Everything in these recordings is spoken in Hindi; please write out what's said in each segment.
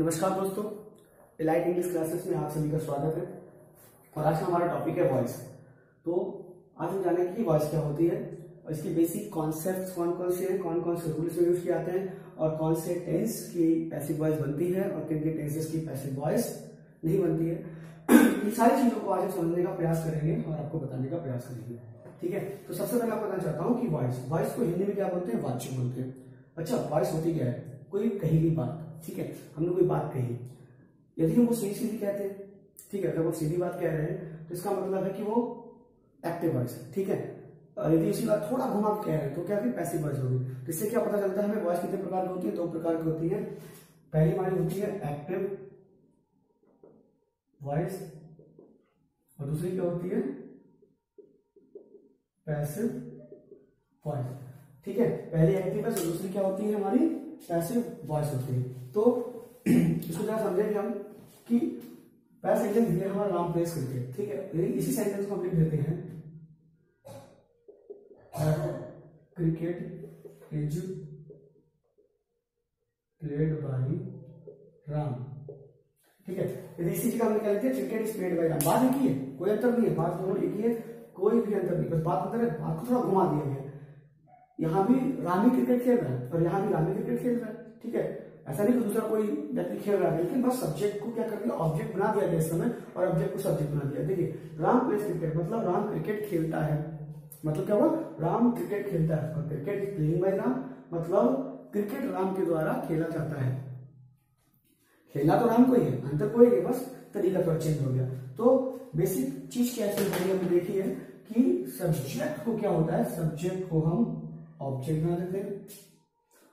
नमस्कार दोस्तों इलाइट इंग्लिश क्लासेस में आप सभी का स्वागत है। और आज हमारा टॉपिक है वॉइस तो आज हम जानेंगे कि वॉइस क्या होती है और इसकी बेसिक कॉन्सेप्ट कौन कौन से हैं कौन कौन से रूल्स में यूज़ किए जाते हैं और कौन से टेंस की पैसिव वॉइस बनती है और किन के टेंसेस की पैसिव वॉइस नहीं बनती है। इन सारी चीज़ों को आज हम समझने का प्रयास करेंगे और आपको बताने का प्रयास करेंगे। ठीक है? तो सबसे पहले आपको बताना चाहता हूँ कि वॉइस वॉइस को हिंदी में क्या बोलते हैं? वाच्य बोलते हैं। अच्छा वॉइस होती क्या है? कोई कही भी बात। ठीक है, हमने कोई बात कही। यदि हम वो सीधी सीधी कहते हैं ठीक है अगर वो सीधी बात कह रहे हैं तो इसका मतलब है कि वो एक्टिव वॉइस है, ठीक है? यदि उसी बात थोड़ा घुमा कह रहे हैं तो क्या फिर पैसिव वॉइस होगी? तो इससे क्या पता चलता है हमें वॉइस कितने प्रकार की होती है? दो प्रकार की होती है। पहली हमारी होती है एक्टिव वॉइस और दूसरी क्या होती है? पैसिव वॉइस ठीक है, पहली एक्टिव वॉइस और दूसरी क्या होती है? हमारी पैसिव वॉइस होती है। तो इसको क्या समझेंगे हम, कि पहला सेंटेंस दिया हमारा नाम प्लेस करके ठीक है? यदि इसी सेंटेंस को हम लिख देते हैं cricket is played by Ram ठीक है? यदि इसी जगह हमने क्या हैं cricket is played by Ram बात एक ही है, कोई अंतर नहीं है, बात दोनों एक ही है, कोई भी अंतर नहीं, बस बात अंतर है, बात को थोड़ा घुमा दिया गया यहाँ भी रामी क्रिकेट खेल रहा है और यहाँ भी रामी क्रिकेट खेल रहा है, ठीक है? ऐसा नहीं कि दूसरा कोई व्यक्ति खेल रहा है, लेकिन बस सब्जेक्ट को क्या कर दिया ऑब्जेक्ट बना दिया गया इस समय और ऑब्जेक्ट को सब्जेक्ट बना दिया। देखिए, राम प्लेस क्रिकेट मतलब राम क्रिकेट खेलता है। मतलब क्या हुआ? राम क्रिकेट खेलता है। और क्रिकेट प्लेइंग बाय राम मतलब क्रिकेट राम के द्वारा खेला जाता है। खेलना तो राम को ही है अंतर कोई नहीं, बस तरीका थोड़ा चेंज हो गया। तो बेसिक चीज़ क्या हमने देखी है कि सब्जेक्ट को क्या होता है? सब्जेक्ट को हम ऑब्जेक्ट बना देते हैं।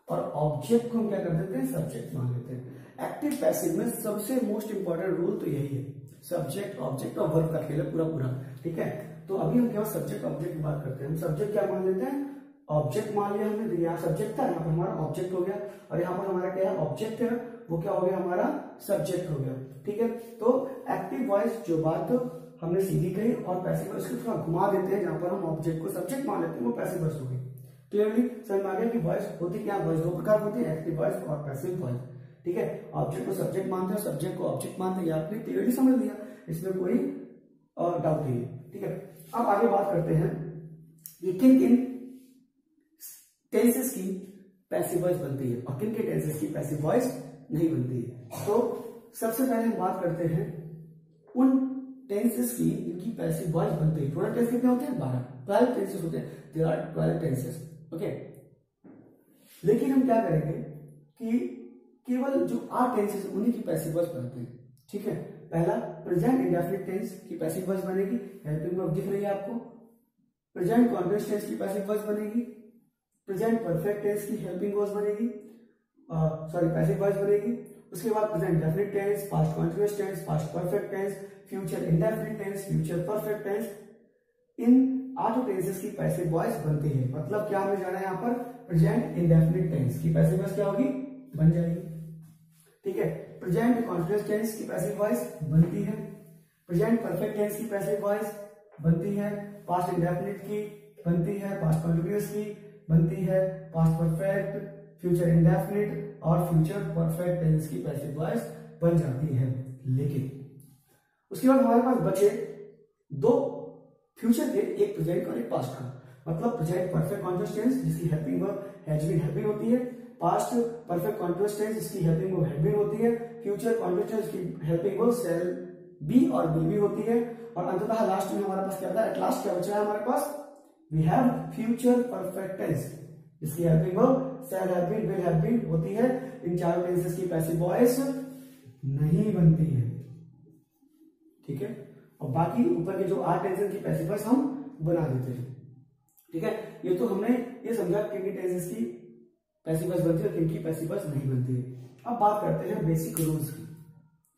और ऑब्जेक्ट को हम क्या कर देते हैं? सब्जेक्ट मान लेते हैं। एक्टिव पैसिव में सबसे मोस्ट इंपॉर्टेंट रूल तो यही है। सब्जेक्ट ऑब्जेक्ट और वर्ब का खेल है पूरा पूरा। ठीक है? तो अभी हम क्या सब्जेक्ट ऑब्जेक्ट की बात करते हैं। हम सब्जेक्ट क्या मान लेते हैं? ऑब्जेक्ट मान लिया हमने तो यहाँ सब्जेक्ट था, यहाँ पर हमारा ऑब्जेक्ट हो गया। और यहाँ पर हमारा क्या है? ऑब्जेक्ट है। वो क्या हो गया? हमारा सब्जेक्ट हो गया। ठीक है? तो एक्टिव वॉइस जो बात हमने सीधी कही और पैसिव को थोड़ा घुमा देते हैं, जहाँ पर हम ऑब्जेक्ट को सब्जेक्ट मान लेते हैं, वो पैसिव वॉइस होगी क्लियरली समझ में आ गया कि वॉइस होती क्या? वॉइस दो प्रकार होती है एक्टिव वॉइस और पैसिव वॉइस ठीक है? ऑब्जेक्ट को सब्जेक्ट मानते हैं सब्जेक्ट को ऑब्जेक्ट मानते हैं। आपने क्लियरली समझ लिया। इसमें कोई डाउट नहीं है। ठीक है? अब आगे बात करते हैं। ये किन किन टेंसेस की पैसिव वॉइस बनती है और किन के टेंसेस की पैसिव वॉइस नहीं बनती है? तो सबसे पहले हम बात करते हैं, उन टेंसेस की, इनकी पैसिव वॉइस बनती है। टोटल टेंस कितने होते हैं? बारह। ट्वेल्व टेंसेस होते हैं। There are twelve tenses okay लेकिन हम क्या करेंगे कि केवल जो आठ टेंसेस उन्हीं की पैसिव वॉइस बनते हैं। ठीक है? पहला प्रेजेंट इंडेफिनिट टेंस की पैसिव वॉइस बनेगी। हेल्पिंग वर्ब दिख रही है आपको। प्रेजेंट कॉन्टिन्यूस टेंस की पैसिव वॉइस बनेगी। प्रेजेंट परफेक्ट टेंस की हेल्पिंग वॉइस बनेगी। सॉरी पैसिव वॉइस बनेगी। उसके बाद present definite tense past continuous tense past perfect tense future indefinite tense future perfect tense इन आठों टेंसेस की पैसिव वॉइस बनती है। मतलब क्या हमें जाना है यहाँ पर? प्रेजेंट इंडेफिनिट टेंस की पैसिव वॉइस क्या होगी? बन जाएगी। ठीक है? प्रेजेंट कॉन्टिन्यूस टेंस की पैसिव वॉइस बनती है। प्रेजेंट परफेक्ट टेंस की पैसिव वॉइस बनती है। पास्ट इंडेफिनिट की बनती है। पास्ट कॉन्टिन्यूस की बनती है। पास्ट परफेक्ट फ्यूचर इंडेफिनिट और फ्यूचर परफेक्ट टेंस की पैसिव वॉइस बन जाती है। लेकिन, उसके बाद हमारे पास बचे दो फ्यूचर के एक प्रेजेंट और एक पास्ट का। मतलब प्रेजेंट परफेक्ट कॉन्टिन्यूस टेंस जिसकी helping verb has been have होती है। पास्ट परफेक्ट कॉन्टिन्यूस टेंस जिसकी हेल्पिंग वर्ब हैव बीन होती है। फ्यूचर कॉन्टिन्यूस टेंस की हेल्पिंग वर्ब शैल बी और विल बी होती है। और अंततः लास्ट में हमारे पास क्या बचा? एट लास्ट क्या बचा है हमारे पास? We have future perfect tense जिसकी helping verb shall have been will have been होती है। इन चारों टेंसेस की पैसिव वॉइस नहीं बनती है। ठीक है? और बाकी ऊपर के जो आर टेंसेस की पैसिव वॉइस हम बना देते हैं। ठीक है? ये तो हमने ये समझा किन की टेंसेस की पैसिव वॉइस बनती है किन की पैसिव नहीं बनती है। अब बात करते हैं बेसिक रूल्स की।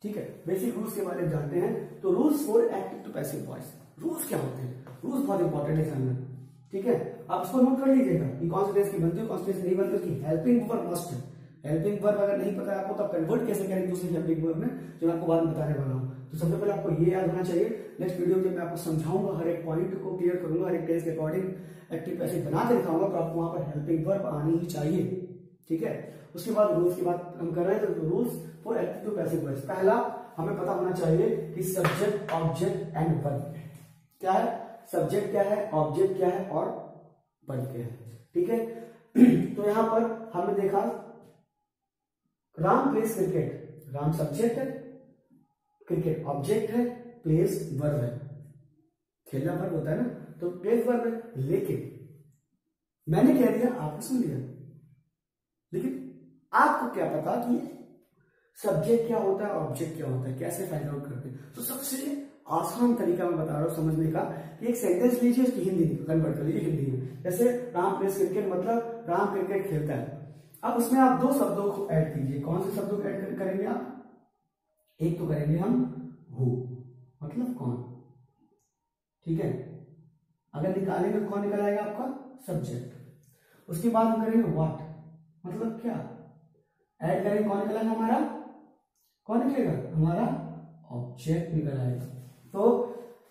ठीक है? बेसिक रूल्स के बारे में जानते हैं। तो rules for active to passive voice rules क्या होते हैं? रूल्स बहुत इंपॉर्टेंट है जानना। ठीक है? आप इसको नोट कर लीजिएगा कि कौन सी टेंस की बनती है, कौन सी टेंस नहीं बनती उसकी हेल्पिंग वर्ब मस्ट है। हेल्पिंग वर्ब अगर नहीं पता आपको तो कन्वर्ट कैसे करेंगे दूसरी हेल्पिंग वर्ब में, जो आपको बाद में बताने वाला हूँ। तो सबसे पहले आपको ये याद होना चाहिए नेक्स्ट वीडियो में मैं आपको समझाऊँगा हर एक पॉइंट को क्लियर करूँगा, हर एक टेंस के अकॉर्डिंग एक्टिव पैसे बना के दिखाऊँगा तो आपको वहाँ पर हेल्पिंग वर्ब आनी ही चाहिए। ठीक है? उसके बाद रूल्स की बात हम कर रहे हैं तो rules for active to passive voice पहला, हमें पता होना चाहिए कि सब्जेक्ट ऑब्जेक्ट एंड वर्ब क्या है। सब्जेक्ट क्या है? ऑब्जेक्ट क्या है? और वर्ब क्या है। ठीक है? तो यहाँ पर हमने देखा Ram plays cricket. Ram subject है, क्रिकेट ऑब्जेक्ट है, प्लेस वर्ब है। खेलना वर्ब होता है ना तो प्लेस वर्ब है, लेकिन मैंने कह दिया, आपने सुन लिया। लेकिन आपको क्या पता कि सब्जेक्ट क्या होता है, ऑब्जेक्ट क्या होता है, कैसे फाइंड आउट करते हैं? तो सबसे आसान तरीका मैं बता रहा हूँ समझने का कि एक सेंटेंस लीजिए, उसकी हिंदी कन्वर्ट कर लीजिए, हिंदी में जैसे राम प्लेस क्रिकेट मतलब राम क्रिकेट खेलता है। अब उसमें आप दो शब्दों को ऐड कीजिए। कौन से शब्दों को ऐड करेंगे आप? एक तो करेंगे हम हु मतलब कौन? ठीक है? अगर निकालेंगे तो कौन निकल आएगा आपका? सब्जेक्ट उसके बाद हम करेंगे व्हाट मतलब क्या? ऐड करेंगे, कौन निकलेगा हमारा? कौन निकलेगा? हमारा ऑब्जेक्ट निकल आएगा। तो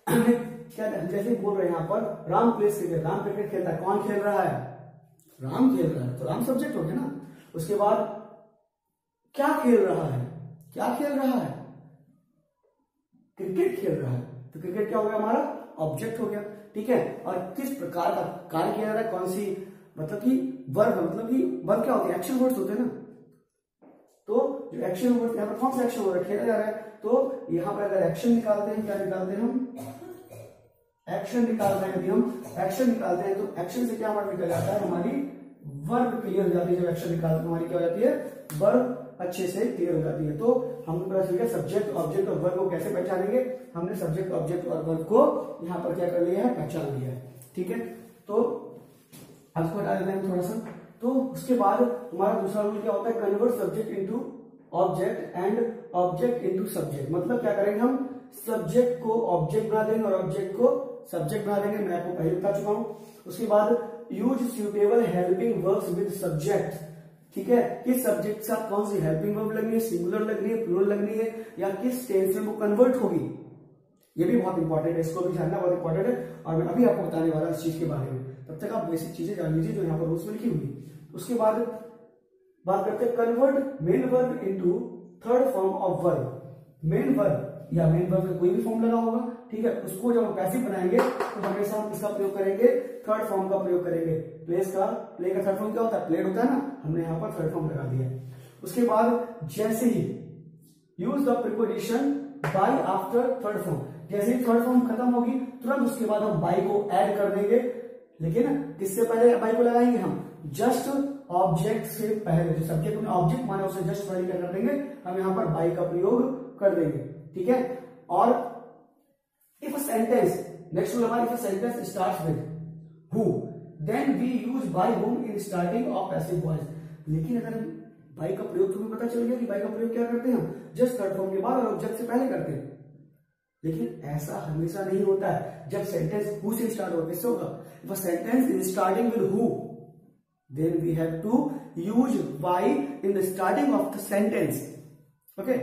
क्या जैसे बोल रहे हैं यहाँ पर राम प्लेस राम क्रिकेट खेलता है कौन खेल रहा है? राम खेल रहा है तो राम सब्जेक्ट हो गया ना। उसके बाद क्या खेल रहा है? क्या खेल रहा है? क्रिकेट खेल रहा है। तो क्रिकेट क्या हो गया हमारा? ऑब्जेक्ट हो गया। ठीक है? और किस प्रकार का कार्य किया जा रहा है? कौन सी मतलब कि वर्ग मतलब कि वर्ग क्या होते हैं? एक्शन वर्ड्स होते हैं ना। तो जो एक्शन वर्ड यहाँ पर कौन सा एक्शन वर्ड खेला जा रहा है? तो यहाँ पर अगर एक्शन निकालते हैं, क्या निकालते हैं हम? एक्शन निकालते हैं यदि हम। एक्शन निकालते हैं तो एक्शन से क्या वर्ड निकल जाता है? हमारी वर्ग क्लियर हो जाती है। जब एक्शन निकालते हमारी क्या हो जाती है? वर्ग अच्छे से क्लियर हो जाती है। तो हमने पता चल गया सब्जेक्ट ऑब्जेक्ट और वर्ग को कैसे पहचानेंगे? हमने सब्जेक्ट ऑब्जेक्ट और वर्ग को यहाँ पर क्या कर लिया है? पहचान लिया है। ठीक है? तो अब हटा देते हैं थोड़ा सा। तो उसके बाद हमारा दूसरा रूल क्या होता है? Convert subject into object and object into subject मतलब क्या करेंगे हम? सब्जेक्ट को ऑब्जेक्ट बना देंगे और ऑब्जेक्ट को सब्जेक्ट बना देंगे। मैं आपको पहले बता चुका हूँ। उसके बाद use suitable helping verbs with subject ठीक है? किस सब्जेक्ट के साथ कौन सी हेल्पिंग वर्ब लगनी है? सिंगुलर लगनी है? प्लूरल लगनी है? या किस टेंस में वो कन्वर्ट होगी? ये भी बहुत इंपॉर्टेंट है। इसको भी जानना बहुत इंपॉर्टेंट है। और मैं अभी आपको बताने वाला इस चीज़ के बारे में। तब तक आप बेसिक चीज़ें जान लीजिए जो यहाँ पर रूल्स में लिखी हुई उसके बाद बात करते हैं convert main verb into third form of verb main verb या मेन वर्ब का कोई भी फॉर्म लगा होगा, ठीक है? उसको जब हम पैसिव बनाएँगे तो हमेशा हम इसका प्रयोग करेंगे थर्ड फॉर्म का प्रयोग करेंगे। प्लेस का प्ले का थर्ड फॉर्म क्या होता है? प्लेड होता है ना? हमने यहाँ पर थर्ड फॉर्म लगा दिया उसके बाद जैसे ही use the preposition by after third form जैसे ही थर्ड फॉर्म खत्म होगी, तुरंत उसके बाद हम बाई को ऐड कर देंगे। लेकिन किससे पहले बाई को लगाएँगे हम? जस्ट ऑब्जेक्ट से पहले, जो सब्जेक्ट ऑब्जेक्ट माना उसे जस्ट पहले क्या कर देंगे, हम यहाँ पर बाई का प्रयोग कर देंगे। ठीक है? और if a sentence next rule हमारा if a sentence starts with who then we use by whom in starting of passive voice लेकिन अगर बाई का प्रयोग, तुम्हें पता चल गया कि बाई का प्रयोग क्या करते हैं जस्ट थर्ड फॉर्म के बाद और ऑब्जेक्ट से पहले करते हैं। लेकिन ऐसा हमेशा नहीं होता है। जब सेंटेंस हु से स्टार्ट होगा, किससे होगा? If a sentence is starting with who then we have to use by in the starting of the sentence. Okay?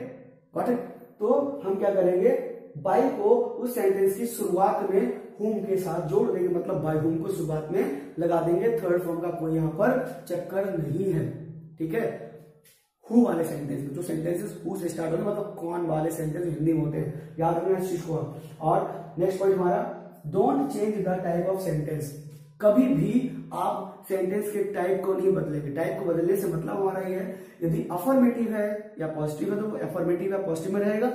Got it? तो हम क्या करेंगे? बाई को उस सेंटेंस की शुरुआत में हुम के साथ जोड़ देंगे। मतलब बाई हुम को शुरुआत में लगा देंगे। थर्ड फॉर्म का कोई यहाँ पर चक्कर नहीं है। ठीक है? हु वाले सेंटेंस में। जो सेंटेंसेस हु से स्टार्ट होते हैं मतलब कौन वाले सेंटेंस हिंदी में होते हैं। याद रखना इस चीज़ को और नेक्स्ट पॉइंट हमारा don't change the type of sentence कभी भी आप सेंटेंस के टाइप को नहीं बदलेंगे। टाइप को बदलने से मतलब हमारा ये है, यदि अफर्मेटिव है या पॉजिटिव है तो अफर्मेटिव या पॉजिटिव में रहेगा।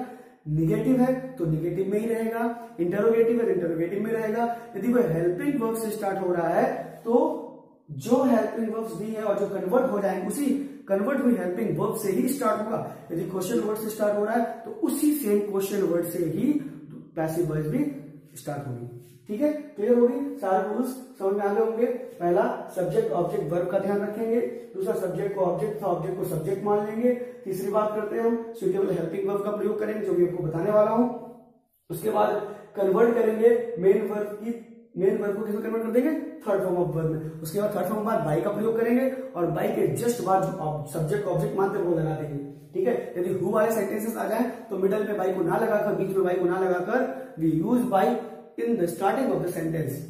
निगेटिव है तो निगेटिव में ही रहेगा। इंटरोगेटिव है तो इंटरोगेटिव में रहेगा। यदि वो हेल्पिंग वर्ब से स्टार्ट हो रहा है तो जो हेल्पिंग वर्ब्स दी है और जो कन्वर्ट हो जाएँगे, उसी कन्वर्ट हुई हेल्पिंग वर्ब से ही स्टार्ट होगा। यदि क्वेश्चन वर्ड से स्टार्ट हो रहा है तो उसी सेम क्वेश्चन वर्ड से ही पैसिव वर्ड भी स्टार्ट होगी। ठीक है? क्लियर होगी सारे रूल्स समझ में आ गए होंगे। पहला सब्जेक्ट ऑब्जेक्ट वर्ब का ध्यान रखेंगे। दूसरा सब्जेक्ट को ऑब्जेक्ट था ऑब्जेक्ट को सब्जेक्ट मान लेंगे। तीसरी बात करते हैं हम सुटेबल हेल्पिंग वर्ब का प्रयोग करेंगे, जो भी आपको बताने वाला हूँ। उसके बाद कन्वर्ट करेंगे मेन वर्ब की मेन वर्ब को किसमें कन्वर्ट कर देंगे? थर्ड फॉर्म ऑफ़ वर्ब में। उसके बाद थर्ड फॉर्म बाद बाई का प्रयोग करेंगे और बाई के जस्ट बाद सब्जेक्ट ऑब्जेक्ट मानते वो लगा देंगे। ठीक है? यदि हु वाले सेंटेंसेस आ जाए तो मिडल में बाई को ना लगाकर, बीच में बाई को ना लगाकर we use by in the starting of the sentence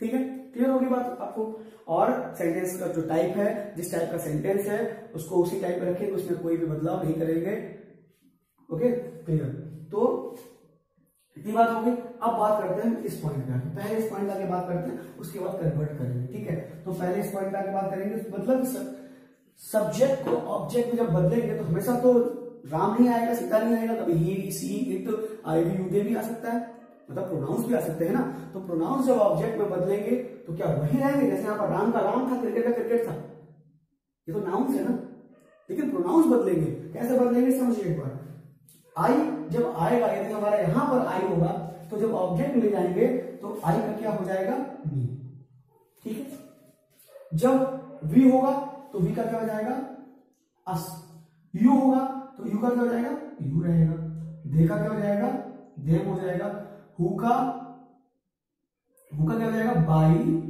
ठीक है? क्लियर होगी बात आपको? और सेंटेंस का जो टाइप है, जिस टाइप का सेंटेंस है, उसको उसी टाइप में रखेंगे, उसमें कोई भी बदलाव नहीं करेंगे। ओके क्लियर तो इतनी बात होगी अब बात करते हैं इस पॉइंट पे पहले इस पॉइंट आके बात करते हैं, उसके बाद कन्वर्ट करेंगे। ठीक है? तो पहले इस पॉइंट आके बात करेंगे। मतलब सब्जेक्ट को ऑब्जेक्ट में जब बदलेंगे तो हमेशा तो राम नहीं आएगा, सीता नहीं आएगा, कभी ही she it I we you भी आ सकता है। मतलब प्रोनाउंस भी आ सकते हैं ना तो प्रोनाउंस जब ऑब्जेक्ट में बदलेंगे तो क्या वही रहेंगे? जैसे यहाँ पर राम का, राम था क्रिकेट का क्रिकेट था। ये तो नाउंस है ना। लेकिन प्रोनाउंस बदलेंगे। कैसे बदलेंगे? समझिए एक बार। आई जब आएगा, यदि हमारा यहाँ पर आई होगा तो जब ऑब्जेक्ट ले जाएँगे तो आई का क्या हो जाएगा? मी ठीक है? जब वी होगा तो वी का क्या हो जाएगा? अस यू होगा तो यू का क्या हो जाएगा? यू रहेगा। दे का क्या हो जाएगा? देम हो जाएगा। हु का, हु क्या हो जाएगा? बाई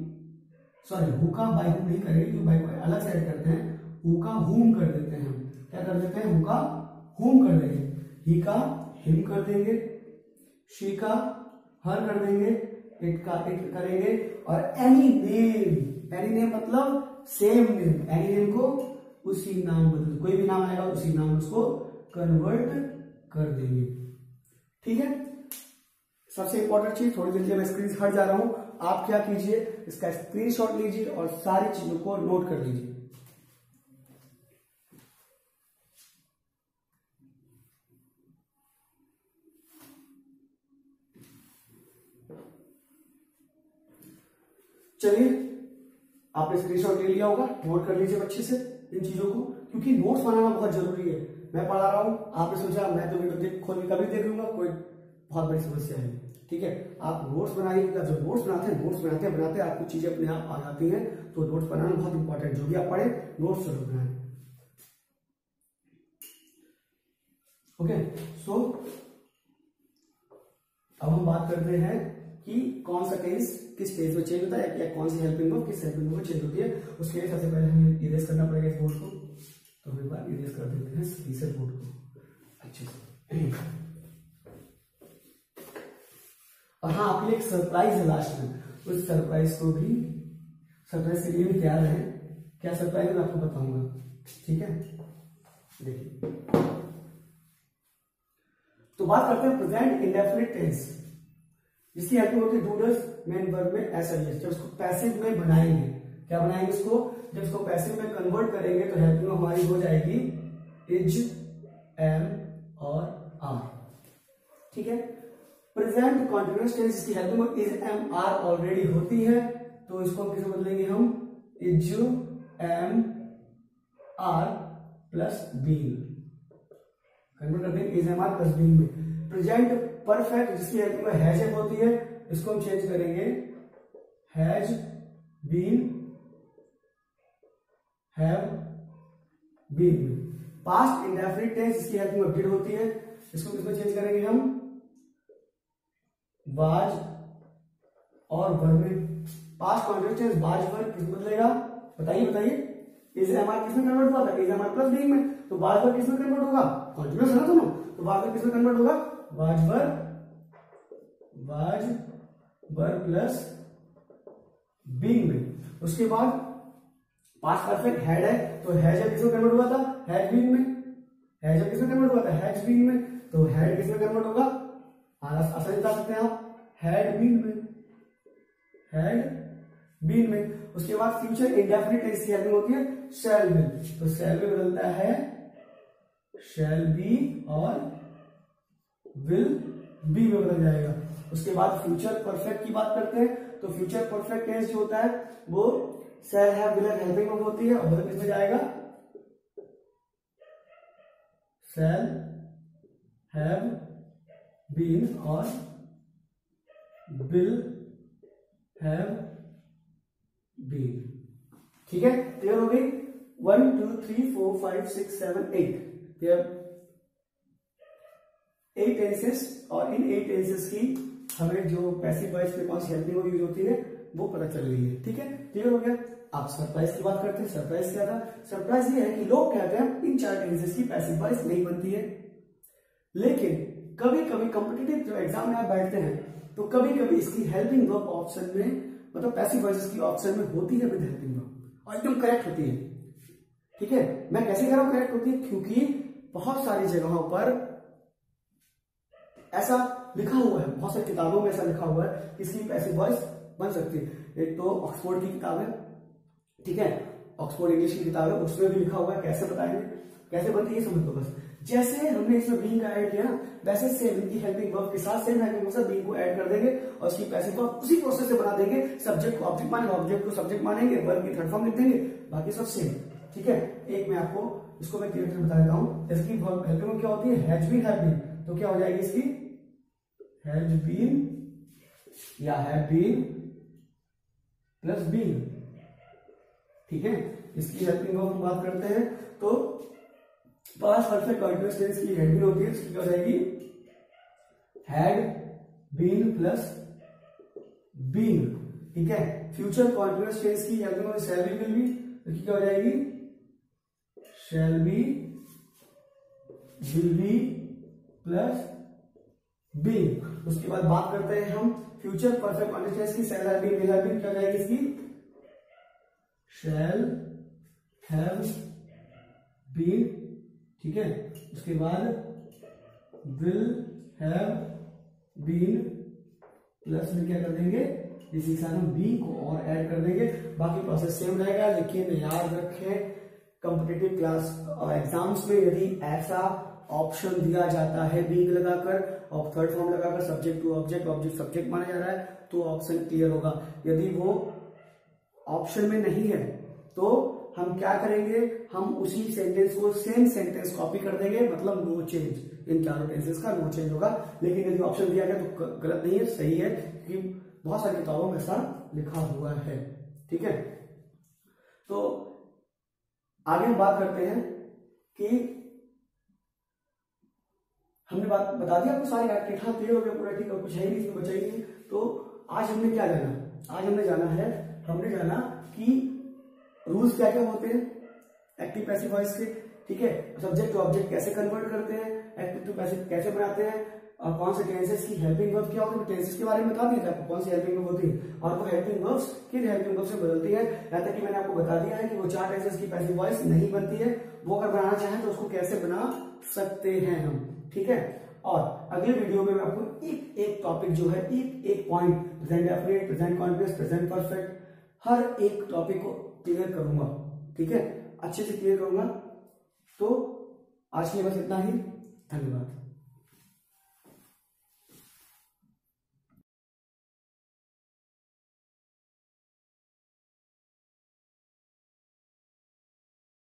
सॉरी हु का बाई हुम नहीं करेंगे क्योंकि बाई को अलग से ऐड करते हैं। हु का हुम कर देते हैं क्या कर देते हैं? हु का हुम कर देंगे। ही का हिम कर देंगे। शी का हर कर देंगे। इट का इट करेंगे। और एनी नेम एनी नेम मतलब सेम नेम एनी नेम को उसी नाम बदल, कोई भी नाम आएगा उसी नाम उसको कन्वर्ट कर देंगे। ठीक है? सबसे इंपॉर्टेंट चीज़, थोड़ी जल्दी मैं स्क्रीन हट जा रहा हूँ। आप क्या कीजिए, इसका स्क्रीनशॉट लीजिए और सारी चीज़ों को नोट कर लीजिए। चलिए, आपने स्क्रीनशॉट ले लिया होगा नोट कर लीजिए अच्छे से इन चीज़ों को, क्योंकि नोट्स बनाना बहुत ज़रूरी है। मैं पढ़ा रहा हूँ, आपने सोचा, मैं तो वीडियो देख खोल कभी देख लूँगा, कोई बहुत बड़ी समस्या है। ठीक है? आप नोट्स बनाइएगा जो नोट्स बनाते हैं नोट्स बनाते हैं, बनाते आपको चीज़ें अपने आप आ जाती हैं तो नोट्स बनाना बहुत इंपॉर्टेंट जो भी आप पढ़े नोट्स ज़रूर बनाए। ओके सो अब हम बात करते हैं कि कौन सा टेंस किस स्टेज में चेंज होता है, या कौन सी हेल्पिंग वर्ब किस हेल्पिंग वर्ब चेंज होती है, उसके लिए सबसे पहले हमें इरेज करना पड़ेगा इस बोर्ड को। तो हम एक बार इरेज कर देते हैं बोर्ड को। अच्छे से। और हाँ आपके लिए एक सरप्राइज़ है लास्ट में। उस सरप्राइज़ को भी सरप्राइज़ के लिए भी तैयार है। क्या सरप्राइज़ मैं आपको बताऊँगा। ठीक है? देखिए। तो बात करते हैं प्रेजेंट इंडेफिनिट टेंस जिसकी हेल्प होती है डूडस मेन वर्ब में ऐसा जब उसको पैसिव में बनाएँगे, क्या बनाएँगे उसको? जब इसको पैसिव में कन्वर्ट करेंगे तो हेल्पिंग हमारी हो जाएगी इज़ एम और आर ठीक है? प्रेजेंट कॉन्टिन्यूस टेंस इसकी हेल्पिंग में इज़ एम आर ऑलरेडी होती है तो इसको हम किसे बदलेंगे हम? Is am are plus been convert कर देंगे is am are plus been में। प्रेजेंट परफेक्ट जिसकी हेल्पिंग में हैज़ होती है, इसको हम चेंज करेंगे। Has been have been past indefinite tense जिसकी हेल्पिंग में डिड होती है, इसको किसमें चेंज करेंगे हम? बाज और वर्ब में past continuous tense was verb किस बदलेगा? बताइए बताइए। इज़ एम किसमें कन्वर्ट हुआ था? इज़ एम प्लस बीइंग में। तो बाज वर्ब किसमें कन्वर्ट होगा? कॉन्टिन्यूस है ना दोनों? तो बाज वर्ब किसमें कन्वर्ट होगा? बाज वर्ब बाज वर्ब प्लस बीइंग में। उसके बाद पास्ट परफेक्ट हैड है। तो हैज़ जब किसमें कन्वर्ट हुआ था? हैज़ बीन में। हैज़ जब किसमें कन्वर्ट हुआ था? हैज़ बीन में। तो हैड किसमें कन्वर्ट होगा? आसानी बता सकते हैं आप। हैड बीन में हैड बीन में उसके बाद फ्यूचर इंडेफिनिट टेंस की हेल्पिंग होती है शैल विल तो शैल विल बदलता है शैल बी और विल बी में बदल जाएगा। उसके बाद फ्यूचर परफेक्ट की बात करते हैं तो फ्यूचर परफेक्ट टेंस जो होता है, वो शैल हैव विल हेल्पिंग में होती है, और बदल किसमें जाएगा? शैल हैव बीन और विल हैव बीन ठीक है? क्लियर हो गई? One two three four five six seven eight clear eight tenses और इन एट टेंसेस की हमें जो पैसिव वॉइस में कौन सी हेल्पिंग यूज़ होती है, वो पता चल गई है। ठीक है? क्लियर हो गया? आप सरप्राइज़ की बात करते हैं। सरप्राइज़ क्या था? सरप्राइज़ ये है कि लोग कहते हैं इन चार टेंसेस की पैसिव वॉइस नहीं बनती है। लेकिन कभी कभी कॉम्पिटेटिव जो एग्ज़ाम में आप बैठते हैं तो कभी कभी इसकी हेल्पिंग वर्ब ऑप्शन में मतलब पैसिव वॉइस की ऑप्शन में होती है विद हेल्पिंग वर्ब और एकदम करेक्ट होती है। ठीक है? मैं कैसे कह रहा हूँ करेक्ट होती है? क्योंकि बहुत सारी जगहों पर ऐसा लिखा हुआ है। बहुत सारी किताबों में ऐसा लिखा हुआ है कि इसकी पैसिव वॉइस बन सकती है। एक तो ऑक्सफोर्ड की किताब है। ठीक है? ऑक्सफोर्ड इंग्लिश की किताब है। उसमें भी लिखा हुआ है। कैसे बताएँगे? कैसे बनती है समझ लो बस। जैसे हमने इसमें बीइंग का ऐड किया, वैसे सेम इनकी हेल्पिंग वर्ब के साथ सेम हेल्पिंग वर्ब बीइंग को ऐड कर देंगे और उसकी पैसिव वर्ब उसी प्रोसेस से बना देंगे। सब्जेक्ट को ऑब्जेक्ट मानेंगे ऑब्जेक्ट को सब्जेक्ट मानेंगे वर्ब की थर्ड फॉर्म लिख देंगे। बाकी सब सेम ठीक है? एक मैं आपको इसको मैं क्लियर बता देता हूँ। इसकी वर्ब हेल्पिंग क्या होती है? हैज़ बीन हैव बीन तो क्या हो जाएगी इसकी? हैज़ बीन या हैव बीन प्लस बीन ठीक है? इसकी हेल्पिंग वर्ब हम बात करते हैं। तो पास परफेक्ट कंटिन्यूअस टेंस की हेड बीन होती है इसकी क्या हो जाएगी हैड बीन प्लस बीन ठीक है? फ्यूचर कॉन्टिन्यूस टेंस की helping verb shall be will be क्या हो जाएगी? Shall be will be plus been उसके बाद बात करते हैं हम फ्यूचर परफेक्ट कंटिन्यूस टेंस की shall have been will have been क्या हो जाएगी इसकी? शैल हैव बीन ठीक है? उसके बाद विल हैव बीन प्लस में क्या कर देंगे? इसी साथ हम बी को और ऐड कर देंगे। बाकी प्रोसेस सेम रहेगा लेकिन याद रखें कॉम्पिटेटिव क्लास एग्ज़ाम्स में यदि ऐसा ऑप्शन दिया जाता है बींग लगाकर और थर्ड फॉर्म लगाकर subject to object object subject माना जा रहा है तो ऑप्शन क्लियर होगा। यदि वो ऑप्शन में नहीं है तो हम क्या करेंगे? हम उसी सेंटेंस को सेम सेंटेंस कॉपी कर देंगे मतलब नो चेंज इन चारों टेंसेस का नो चेंज होगा। लेकिन यदि ऑप्शन दिया गया तो गलत नहीं है, सही है, क्योंकि बहुत सारी किताबों में ऐसा लिखा हुआ है। ठीक है? तो आगे हम बात करते हैं कि हमने बात बता दिया, आपको सारी हाँ क्लियर हो गया पूरा ठीक है कुछ है नहीं, इसमें बचा ही नहीं। तो आज हमने क्या जाना? आज हमने जाना है, हमने जाना कि रूल्स क्या क्या होते हैं? एक्टिव पैसिव वॉइस के ठीक है? सब्जेक्ट टू ऑब्जेक्ट कैसे कन्वर्ट करते हैं? एक्टिव टू पैसिव कैसे बनाते हैं? और कौन से टेंसेस की हेल्पिंग वर्ब क्या होती है? टेंसेस के बारे में बता दिया आपको, कौन सी हेल्पिंग वर्ब होती है? और वो हेल्पिंग वर्ब्स किन हेल्पिंग वर्ब से बदलती है? यहाँ तक कि मैंने आपको बता दिया है कि वो चार टेंसेस की पैसिव वॉइस नहीं बनती है। वो अगर बनाना चाहें तो उसको कैसे बना सकते हैं हम, ठीक है? और अगले वीडियो में मैं आपको एक एक टॉपिक जो है, एक एक point present definite present confidence present perfect हर एक टॉपिक को क्लियर करूँगा, ठीक है? अच्छे से क्लियर करूँगा तो आज के लिए बस इतना ही। धन्यवाद।